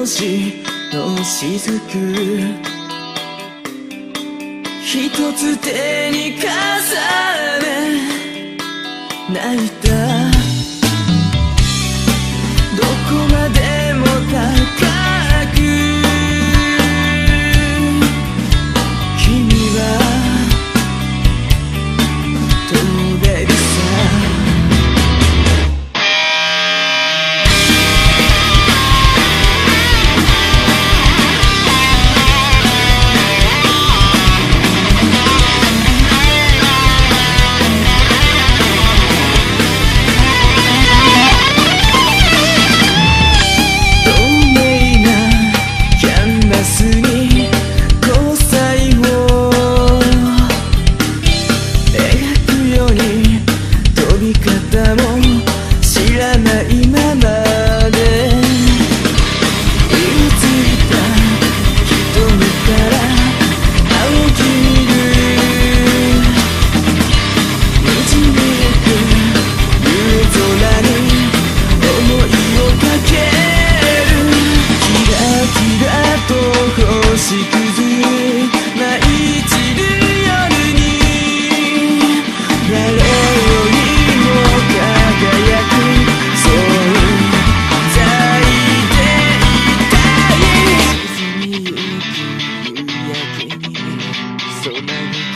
星の雫一つ手に重ね泣いた so many